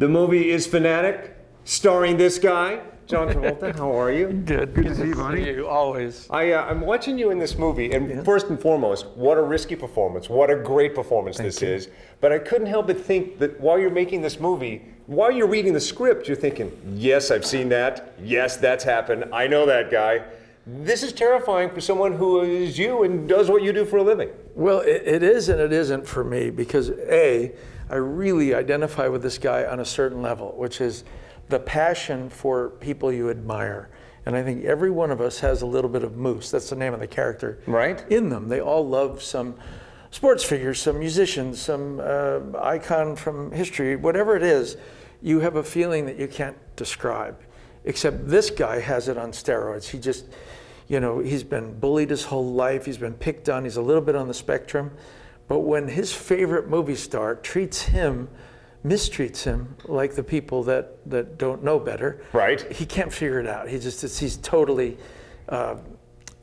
The movie is Fanatic, starring this guy, John Travolta. How are you? Good. Good to see you, buddy. You always. I, uh, I'm watching you in this movie, and first and foremost, what a risky performance. What a great performance this is. But I couldn't help but think that while you're making this movie, while you're reading the script, you're thinking, yes, I've seen that. Yes, that's happened. I know that guy. This is terrifying for someone who is you and does what you do for a living. Well, it, it is and it isn't for me because A, I really identify with this guy on a certain level, which is the passion for people you admire. And I think every one of us has a little bit of moose. That's the name of the character. Right. In them. They all love some sports figures, some musicians, some uh, icon from history, whatever it is. You have a feeling that you can't describe. Except this guy has it on steroids. He just, you know, he's been bullied his whole life. He's been picked on. He's a little bit on the spectrum. But when his favorite movie star treats him, mistreats him like the people that, that don't know better, Right. he can't figure it out. He just he's totally uh,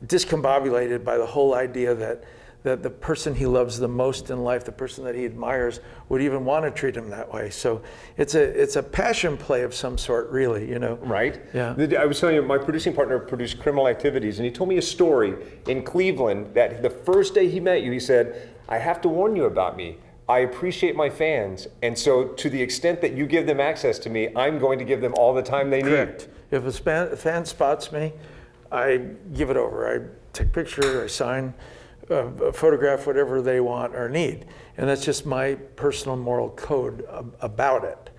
discombobulated by the whole idea that that the person he loves the most in life, the person that he admires, would even want to treat him that way. So it's a it's a passion play of some sort, really. You know. Right? Yeah. I was telling you, my producing partner produced Criminal Activities, and he told me a story in Cleveland that the first day he met you, he said, I have to warn you about me. I appreciate my fans, and so to the extent that you give them access to me, I'm going to give them all the time they need. Correct. If a span, fan spots me, I give it over. I take a picture, I sign, uh, photograph, whatever they want or need. And that's just my personal moral code ab- about it.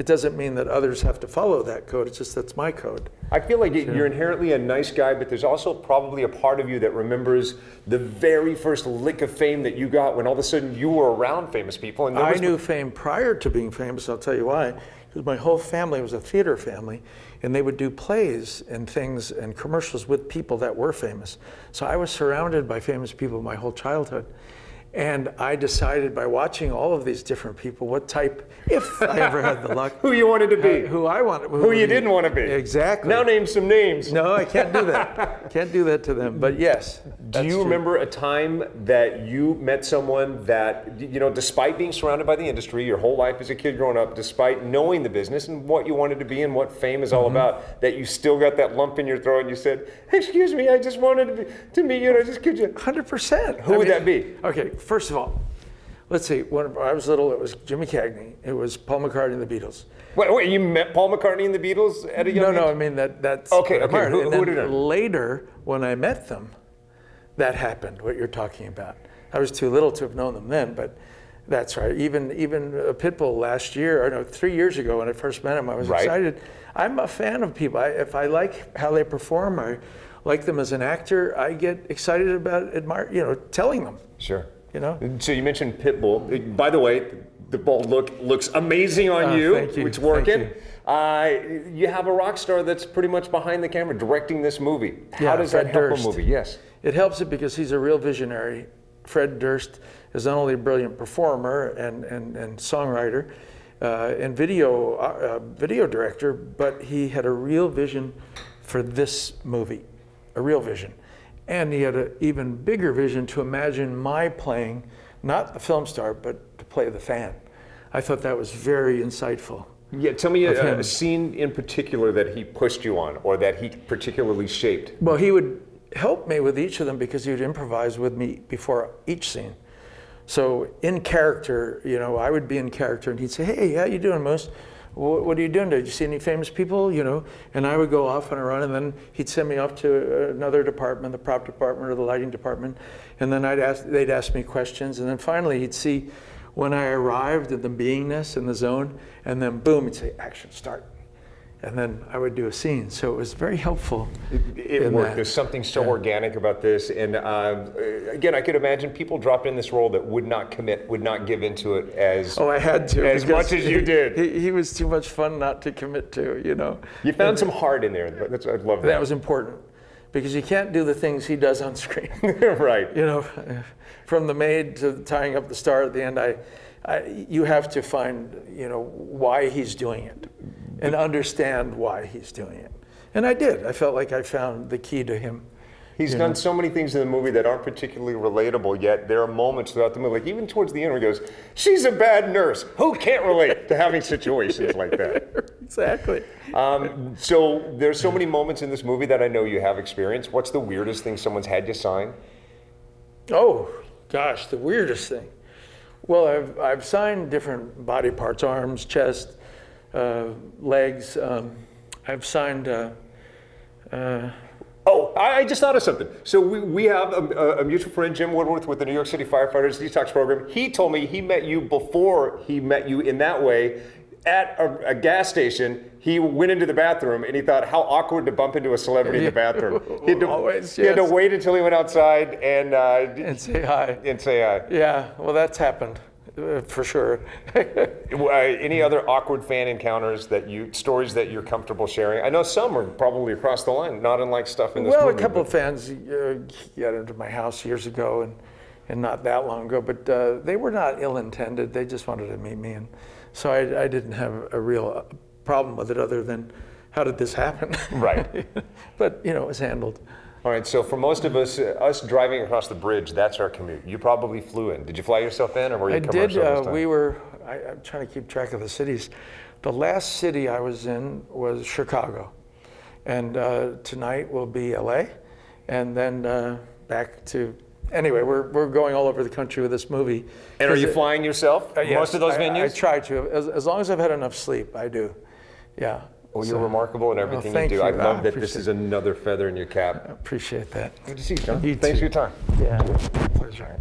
It doesn't mean that others have to follow that code, it's just that's my code. I feel like you're inherently a nice guy, but there's also probably a part of you that remembers the very first lick of fame that you got when all of a sudden you were around famous people. And I knew fame prior to being famous, I'll tell you why. Because my whole family was a theater family, and they would do plays and things and commercials with people that were famous. So I was surrounded by famous people my whole childhood. And I decided by watching all of these different people what type, if I ever had the luck, who you wanted to be. who I wanted. Who you didn't want to be. Exactly. Now name some names. No, I can't do that. can't do that to them. But yes. Do you true. remember a time that you met someone that, you know, despite being surrounded by the industry your whole life as a kid growing up, despite knowing the business and what you wanted to be and what fame is all Mm-hmm. about, that you still got that lump in your throat and you said, Excuse me, I just wanted to, be, to meet you and I just could you. Hundred percent. Who would that be? Okay, first of all, let's see. When I was little, it was Jimmy Cagney. It was Paul McCartney and the Beatles. Wait, wait, you met Paul McCartney and the Beatles at a young No, no, I mean that. That's Okay, okay, who- And who then it? Later, when I met them, that happened. What you're talking about. I was too little to have known them then, but. That's right. Even even Pitbull last year, or no, three years ago when I first met him, I was Right. excited. I'm a fan of people. I, if I like how they perform, I like them as an actor. I get excited about admire, you know, telling them. Sure. You know. So you mentioned Pitbull. By the way, the bald look looks amazing on Oh, you. thank you, It's working. you. Uh, you have a rock star that's pretty much behind the camera directing this movie. How Yeah, does Fred that help Durst. a movie? Yes. It helps it because he's a real visionary. Fred Durst is not only a brilliant performer and, and, and songwriter uh, and video, uh, video director, but he had a real vision for this movie, a real vision. And he had an even bigger vision to imagine my playing, not the film star, but to play the fan. I thought that was very insightful. Yeah, tell me a, a scene in particular that he pushed you on or that he particularly shaped. Well, he would help me with each of them because he would improvise with me before each scene. So in character, you know, I would be in character, and he'd say, "Hey, how you doing, Moose? What, are you doing? Did you see any famous people? You know?" And I would go off on a run, and then he'd send me off to uh, another department, the prop department or the lighting department, and then I'd ask, they'd ask me questions, and then finally he'd see when I arrived at the beingness in the zone, and then boom, he'd say, "Action, start." And then I would do a scene. So it was very helpful. It in worked. that. There's something so organic about this. And uh, again, I could imagine people dropped in this role that would not commit, would not give into it as. Oh, I had to. As much as you did. He, he was too much fun not to commit to, you know. You found some heart in there. That's, I love that. That was important because you can't do the things he does on screen. right. you know, from the maid to tying up the star at the end, I, I, you have to find, you know, why he's doing it and understand why he's doing it. And I did. I felt like I found the key to him He's done so many things in the movie that aren't particularly relatable, yet there are moments throughout the movie, like even towards the end, where he goes, She's a bad nurse. Who can't relate to having situations like that? exactly. Um, so there's so many moments in this movie that I know you have experienced. What's the weirdest thing someone's had you sign? Oh, gosh, the weirdest thing. Well, I've, I've signed different body parts arms, chest, legs. Um, I've signed. Uh, uh, Oh, I, I just thought of something. So we, we have a, a mutual friend, Jim Woodworth, with the New York City Firefighters Detox Program. He told me he met you before he met you in that way at a, a gas station. He went into the bathroom and he thought how awkward to bump into a celebrity in the bathroom. He had to, Always, he had to wait until he went outside and uh, and say hi. and say hi. Yeah, well, that's happened uh, for sure. Uh, any other awkward fan encounters that you stories that you're comfortable sharing? I know some are probably across the line, not unlike stuff in this well, movie. a couple but- of fans uh, got into my house years ago, and and not that long ago, but uh, they were not ill-intended. They just wanted to meet me, and so I, I didn't have a real uh, problem with it, other than how did this happen? Right. but you know, it was handled. All right, so for most of us, uh, us driving across the bridge, that's our commute. You probably flew in. Did you fly yourself in, or were you I did. commercial this Uh, we were. I, I'm trying to keep track of the cities. The last city I was in was Chicago, and uh, tonight will be LA, and then uh, back to. Anyway, we're, we're going all over the country with this movie. and are you it- flying yourself? uh, yes, most of those I- I, try to, as, as long as I've had enough sleep, I do. Yeah. Well, you're So, remarkable in everything you do. you. I I love that this is another feather in your cap. Appreciate that. Good to see you, John. You Thanks too. for your time. Yeah. Pleasure.